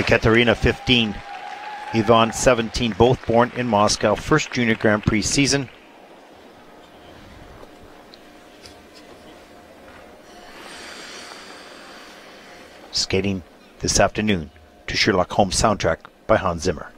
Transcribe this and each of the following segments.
Ekaterina 15, Ivan 17, both born in Moscow. First Junior Grand Prix season. Skating this afternoon to Sherlock Holmes soundtrack by Hans Zimmer.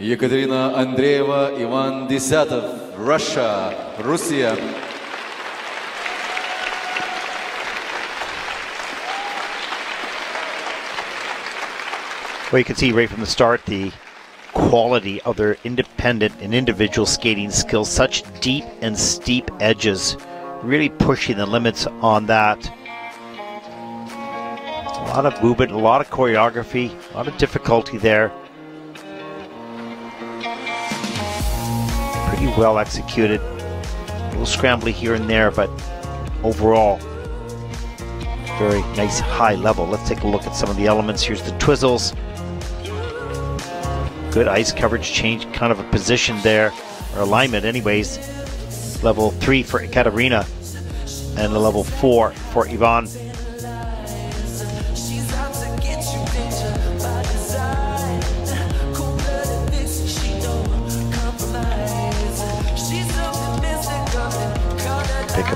Екатерина Андреева, Иван Десятов, Russia, Russia. Well, you can see right from the start the quality of their independent and individual skating skills. Such deep and steep edges, really pushing the limits on that. A lot of movement, a lot of choreography, a lot of difficulty there. Well executed. A little scrambly here and there, but overall, very nice high level. Let's take a look at some of the elements. Here's the twizzles. Good ice coverage change, kind of a position there, or alignment anyways. Level three for Katerina and the level four for Ivan.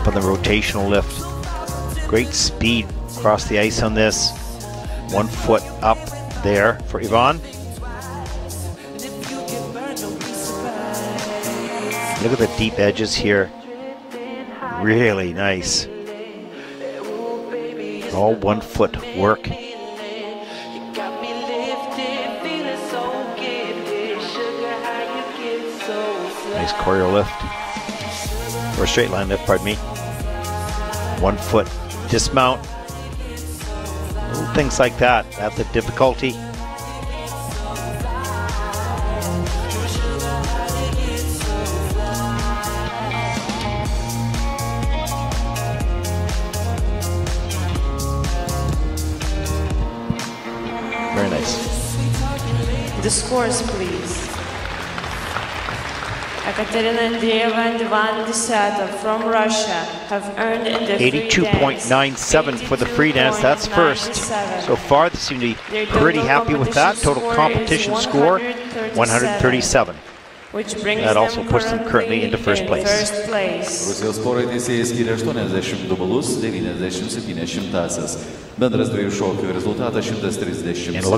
On the rotational lift. Great speed across the ice on this. One foot up there for Ivan. Look at the deep edges here. Really nice. All one foot work. Nice choreo lift. Or straight line lift, pardon me. One foot dismount. Little things like that. That's the difficulty. Very nice. The scores, please. Ekaterina Andreeva and Ivan Desyatov from Russia have earned in the 82.97 for the free dance. That's first. So far, they seem to be pretty happy with that. Total competition score 137. 137. Which brings That also them puts them currently into first place. First place. Rusijos porai teisėjai skiria 82 balus, 97 šimtasias. Bendras dviejų šokių rezultatas 130. And look